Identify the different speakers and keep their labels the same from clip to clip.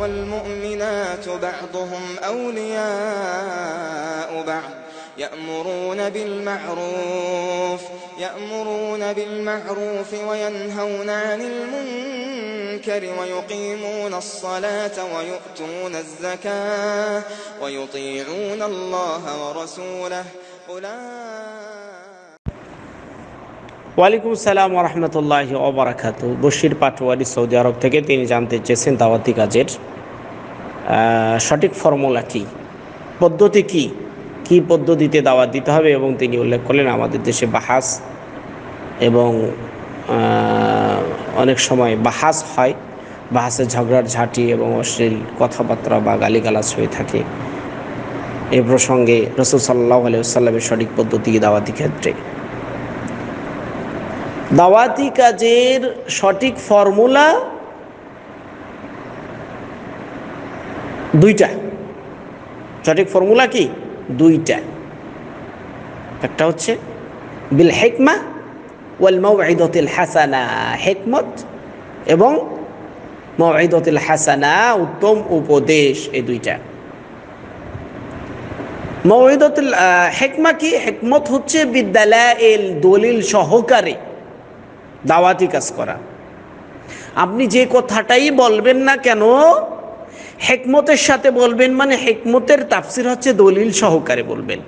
Speaker 1: والمؤمنات بعضهم أولياء بعض يأمرون بالمعروف يأمرون بالمعروف وينهون عن المنكر ويقيمون الصلاة ويؤتون الزكاة ويطيعون الله ورسوله. أولئك
Speaker 2: ওয়ালাইকুম সালাম রহমতুল্লাহ ওবরাকাত বশির পাটোয়ারি সৌদি আরব থেকে তিনি জানতে চেয়েছেন দাওয়াতি কাজের সঠিক ফর্মুলা কি? পদ্ধতি কি? কি পদ্ধতিতে দাওয়াত দিতে হবে? এবং তিনি উল্লেখ করলেন, আমাদের দেশে বাহাস এবং অনেক সময় বাহাস হয়। বাহাসে ঝগড়ার ঝাঁটি এবং অশ্লীল কথাবার্তা বা গালিগালাজ হয়ে থাকে। এ প্রসঙ্গে রসুল সাল্লাহ আলিয়াল্লামের সঠিক পদ্ধতি দাওয়াতি ক্ষেত্রে। দাওয়াতি কাজের সঠিক ফর্মুলা দুইটা। সঠিক ফর্মুলা কি? দুইটা। একটা হচ্ছে বিল হেকমা ওয়াল মাউঈদাতিল হাসানা হেকমত এবং মাউঈদাতিল হাসানা উত্তম উপদেশ এই দুইটা। মাউঈদাতুল আহ, হেকমা কি? হেকমত হচ্ছে বিদ্যালয় দলিল সহকারে। দাওয়াতি কাজ করা। আপনি যে কথাটাই বলবেন না কেন, হেকমতের সাথে বলবেন মানে হেকমতের তাফসির হচ্ছে দলিল সহকারে বলবেন।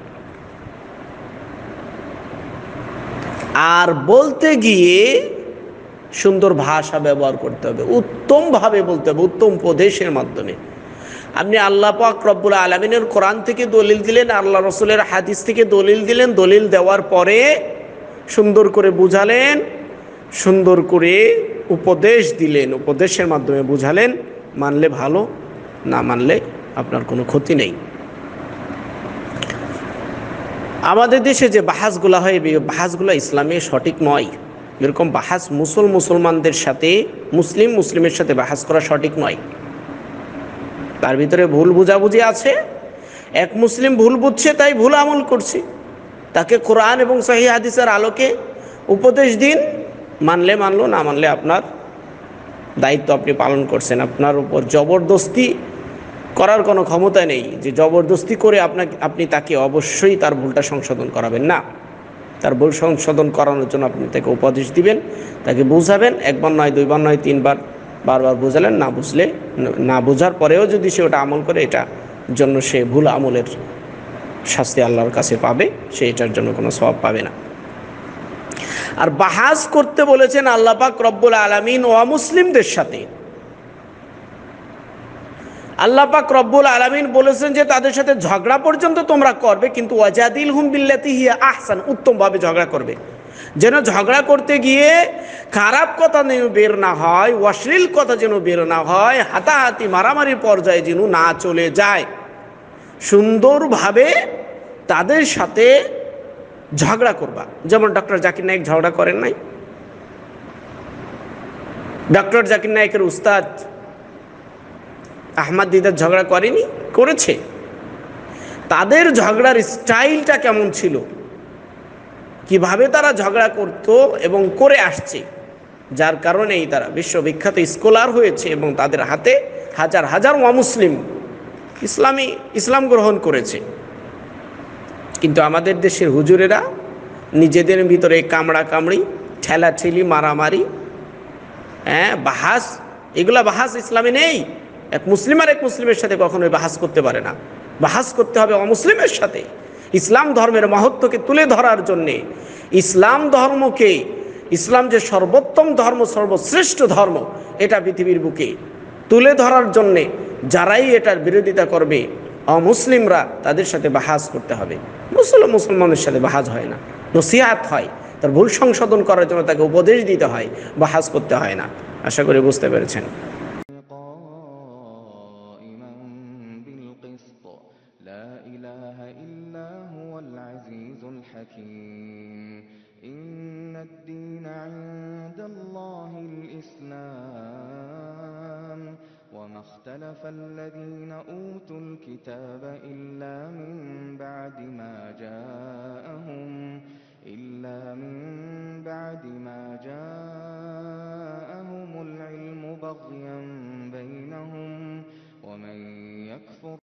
Speaker 2: আর বলতে গিয়ে সুন্দর ভাষা ব্যবহার করতে হবে, উত্তমভাবে বলতে হবে, উত্তম প্রদেশের মাধ্যমে। আপনি আল্লাহ পাক রব্বুল আলমিনের কোরআন থেকে দলিল দিলেন, আল্লাহ রসুলের হাদিস থেকে দলিল দিলেন, দলিল দেওয়ার পরে সুন্দর করে বুঝালেন সুন্দর করে উপদেশ দিলেন, উপদেশের মাধ্যমে বুঝালেন, মানলে ভালো, না মানলে আপনার কোনো ক্ষতি নেই। আমাদের দেশে যে বাহাসগুলা হয় বাহাসগুলা ইসলামে সঠিক নয়। এরকম বাহাস মুসল মুসলমানদের সাথে, মুসলিম মুসলিমের সাথে বাহাস করা সঠিক নয়। তার ভিতরে ভুল বুঝাবুঝি আছে, এক মুসলিম ভুল বুঝছে, তাই ভুল আমল করছে। তাকে কোরআন এবং সহি হাদিসের আলোকে উপদেশ দিন মানলে মানলো, না মানলে আপনার দায়িত্ব আপনি পালন করছেন। আপনার উপর জবরদস্তি করার কোনো ক্ষমতা নেই যে জবরদস্তি করে আপনাকে, আপনি তাকে অবশ্যই তার ভুলটা সংশোধন করাবেন। না, তার ভুল সংশোধন করানোর জন্য আপনি তাকে উপদেশ দিবেন, তাকে বুঝাবেন, একবার নয়, দুইবার নয়, তিনবার, বারবার বুঝালেন, না বুঝলে, না বোঝার পরেও যদি সে ওটা আমল করে এটা জন্য সে ভুল আমলের শাস্তি আল্লাহর কাছে পাবে, সে এটার জন্য কোনো স্বভাব পাবে না। আর বাহাজ করতে বলেছেন আল্লাহ পাক রব্বুল আলমিন ও মুসলিমদের সাথে। আল্লাহ পাক রব্বুল আলমিন বলেছেন যে তাদের সাথে ঝগড়া পর্যন্ত তোমরা করবে, কিন্তু ওয়াজাদিল হুম বিল্লাতি হিয়া আহসান, উত্তমভাবে ঝগড়া করবে। যেন ঝগড়া করতে গিয়ে খারাপ কথা যেন বের না হয়, অশ্লীল কথা যেন বের না হয়, হাতাহাতি মারামারির পর্যায়ে যেন না চলে যায়। সুন্দরভাবে তাদের সাথে ঝগড়া করবা। যেমন ডক্টর জাকির নায়ক ঝগড়া করেন নাই? ডক্টর জাকির নায়কের উস্তাদ আহমদ দিদার ঝগড়া করেনি? করেছে। তাদের ঝগড়ার স্টাইলটা কেমন ছিল? কীভাবে তারা ঝগড়া করত এবং করে আসছে? যার কারণেই তারা বিশ্ববিখ্যাত স্কলার হয়েছে এবং তাদের হাতে হাজার হাজার অমুসলিম ইসলামী, ইসলাম গ্রহণ করেছে। কিন্তু আমাদের দেশের হুজুরেরা নিজেদের ভিতরে কামড়া কামড়ি, ঠেলাঠেলি, মারামারি হ্যাঁ বাহাস, এগুলা বাহাস ইসলামে নেই। এক মুসলিম আর এক মুসলিমের সাথে কখনোই বাহাস করতে পারে না। বাহাস করতে হবে অমুসলিমের সাথে। ইসলাম ধর্মের মহত্বকে তুলে ধরার জন্যে ইসলাম ধর্মকে, ইসলাম যে সর্বোত্তম ধর্ম, সর্বশ্রেষ্ঠ ধর্ম, এটা পৃথিবীর বুকে তুলে ধরার জন্যে যারাই এটার বিরোধিতা করবে অমুসলিমরা তাদের সাথে বাহাজ করতে হবে মুসলিম মুসলমানের সাথে বাহাজ হয় না নসিহাত হয় তার ভুল সংশোধন করার জন্য তাকে উপদেশ দিতে হয় বাহাজ করতে হয় না আশা করি বুঝতে পেরেছেন
Speaker 1: قائما بالقسط لا إله إلا هو العزيز الحكيم اختلف الذين أوتوا الكتاب إلا من بعد ما جاءهم إلا من بعد ما جاءهم العلم بغيا